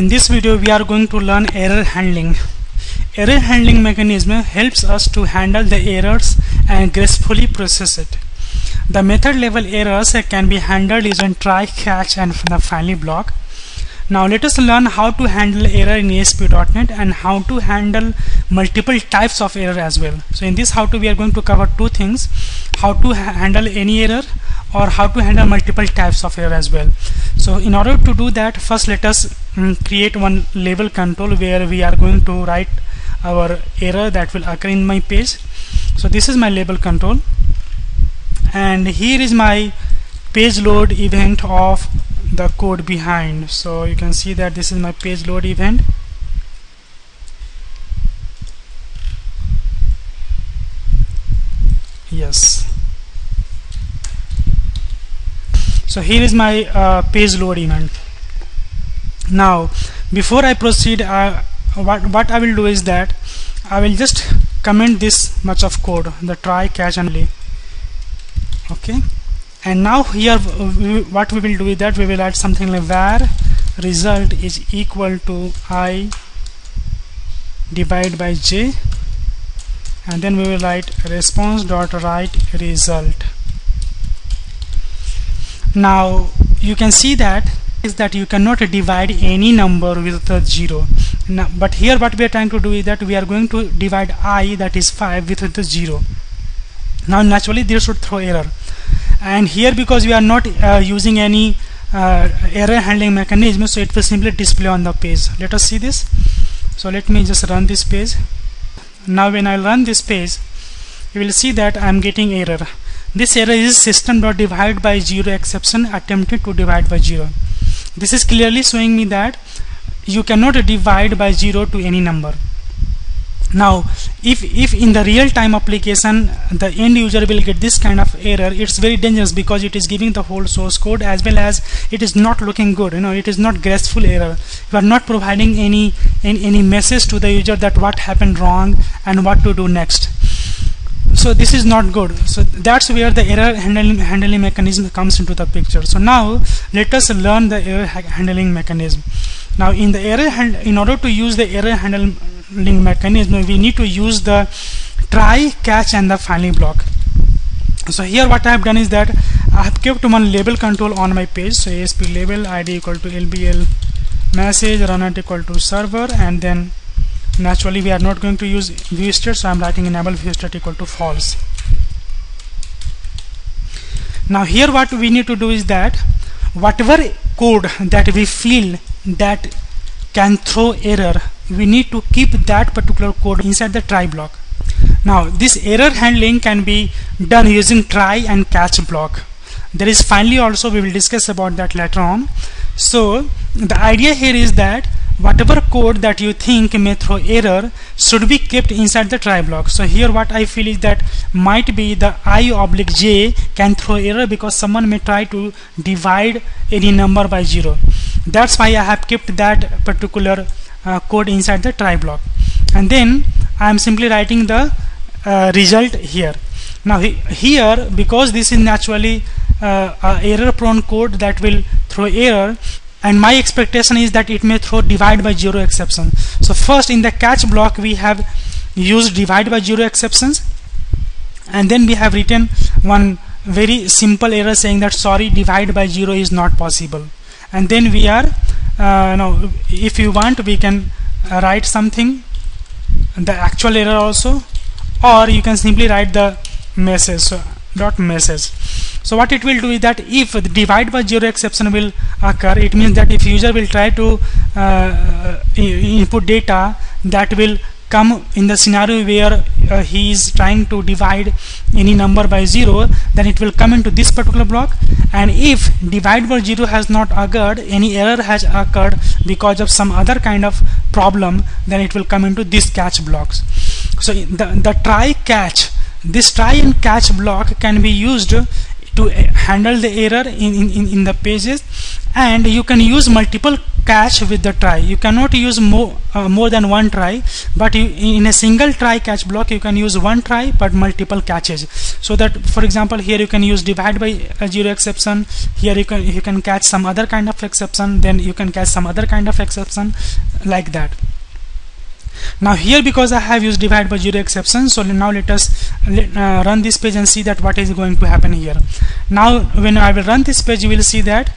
in this video we are going to learn error handling. Error handling mechanism helps us to handle the errors and gracefully process it. The method level errors can be handled using try catch and the finally block. Now let us learn how to handle error in ASP.NET and how to handle multiple types of error as well. So in this how to we are going to cover two things. How to handle any error or how to handle multiple types of error as well. So in order to do that first let us um, create one label control where we are going to write our error that will occur in my page. So this is my label control and here is my page load event of the code behind so you can see that this is my page load event so here is my uh, page load event now before I proceed uh, what, what I will do is that I will just comment this much of code the try catch and lay okay? And now here we, what we will do is that we will add something like var result is equal to i divide by j and then we will write response dot write result now you can see that is that you cannot divide any number with a zero. Now, but here what we are trying to do is that we are going to divide i that is 5 with the zero. Now naturally this should throw error. And here because we are not uh, using any uh, error handling mechanism so it will simply display on the page. Let us see this. So let me just run this page. Now when I run this page you will see that I am getting error this error is system.divide by 0 exception attempted to divide by 0 this is clearly showing me that you cannot divide by 0 to any number. Now if if in the real time application the end user will get this kind of error it's very dangerous because it is giving the whole source code as well as it is not looking good you know it is not graceful error. You are not providing any any, any message to the user that what happened wrong and what to do next so this is not good. So that's where the error handling handling mechanism comes into the picture. So now let us learn the error handling mechanism. Now in the error hand in order to use the error handling mechanism we need to use the try catch and the finally block. So here what I have done is that I have kept one label control on my page. So ASP label id equal to lbl message run at equal to server and then naturally we are not going to use view state so I'm writing enable view state equal to false. Now here what we need to do is that whatever code that we feel that can throw error we need to keep that particular code inside the try block. Now this error handling can be done using try and catch block. There is finally also we will discuss about that later on. So the idea here is that whatever code that you think may throw error should be kept inside the try block. So here what I feel is that might be the i oblique j can throw error because someone may try to divide any number by zero. That's why I have kept that particular uh, code inside the try block. And then I am simply writing the uh, result here. Now he, here because this is naturally uh, error prone code that will throw error and my expectation is that it may throw divide by zero exception. So first in the catch block we have used divide by zero exceptions. And then we have written one very simple error saying that sorry divide by zero is not possible. And then we are uh, no, if you want we can write something the actual error also or you can simply write the message so dot message so what it will do is that if the divide by zero exception will occur it means that if user will try to uh, input data that will come in the scenario where uh, he is trying to divide any number by 0 then it will come into this particular block. And if divide by 0 has not occurred any error has occurred because of some other kind of problem then it will come into this catch blocks. So the, the try catch this try and catch block can be used to handle the error in, in, in the pages. And you can use multiple catch with the try. You cannot use more uh, more than one try but you, in a single try catch block you can use one try but multiple catches. So that for example here you can use divide by zero exception. Here you can you can catch some other kind of exception. Then you can catch some other kind of exception like that now here because I have used divide by zero exception so now let us uh, run this page and see that what is going to happen here. Now when I will run this page you will see that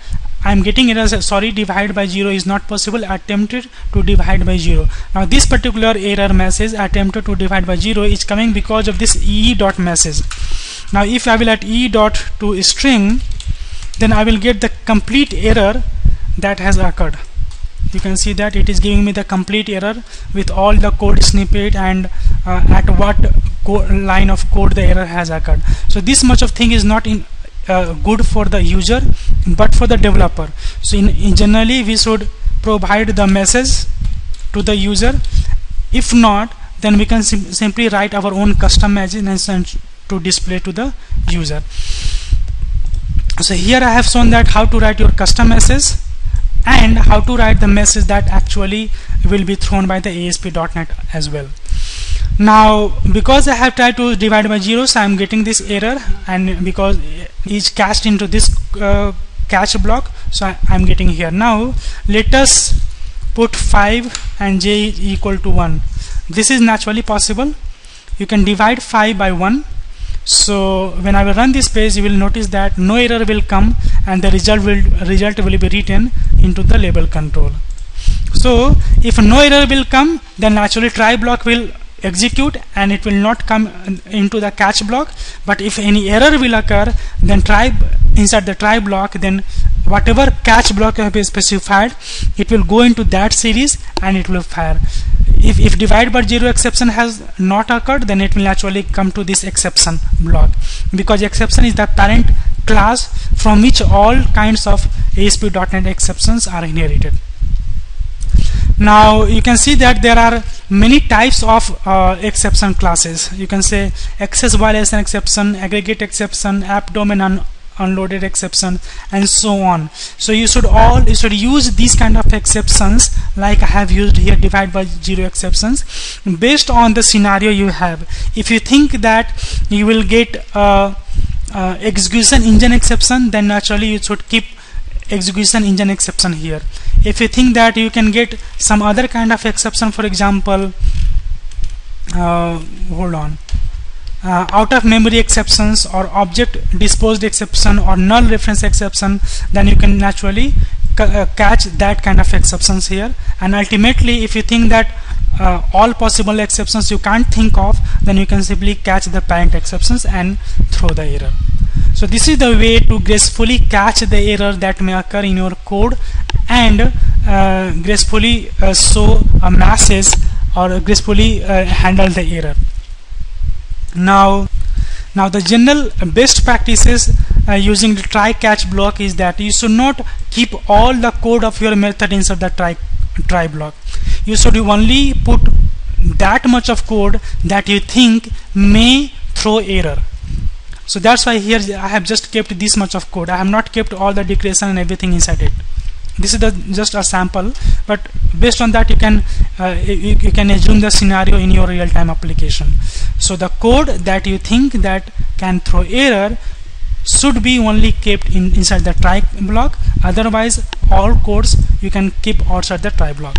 I'm getting error sorry divide by 0 is not possible attempted to divide by 0 now this particular error message attempted to divide by 0 is coming because of this e dot message. Now if I will add e dot to string then I will get the complete error that has occurred you can see that it is giving me the complete error with all the code snippet and uh, at what line of code the error has occurred. So this much of thing is not in uh, good for the user but for the developer. So in, in generally we should provide the message to the user. If not then we can sim simply write our own custom message to display to the user. So here I have shown that how to write your custom message and how to write the message that actually will be thrown by the ASP.NET as well. Now because I have tried to divide by zeros I am getting this error. And because is cached into this uh, catch block so I, am getting here. Now let us put 5 and j equal to 1 this is naturally possible. You can divide 5 by 1 so when I will run this page you will notice that no error will come and the result will result will be written into the label control. So if no error will come then naturally try block will execute and it will not come into the catch block. But if any error will occur then try inside the try block then whatever catch block have specified it will go into that series and it will fire if, if divide by zero exception has not occurred then it will actually come to this exception block. Because exception is the parent class from which all kinds of ASP.NET exceptions are inherited. Now you can see that there are many types of uh, exception classes. You can say access violation exception aggregate exception app domain un unloaded exception and so on. So you should all you should use these kind of exceptions like I have used here divide by zero exceptions based on the scenario you have. If you think that you will get uh, uh, execution engine exception then naturally you should keep execution engine exception here. If you think that you can get some other kind of exception for example uh, hold on uh, out of memory exceptions or object disposed exception or null reference exception then you can naturally uh, catch that kind of exceptions here. And ultimately if you think that uh, all possible exceptions you can't think of then you can simply catch the parent exceptions and throw the error. So this is the way to gracefully catch the error that may occur in your code and uh, gracefully uh, show a message or gracefully uh, handle the error now now the general best practices uh, using the try catch block is that you should not keep all the code of your method inside the try try block. You should only put that much of code that you think may throw error. So that's why here I have just kept this much of code. I have not kept all the declaration and everything inside it. This is the, just a sample but based on that you can uh, you, you, can assume the scenario in your real-time application so the code that you think that can throw error should be only kept in inside the try block. Otherwise all codes you can keep outside the try block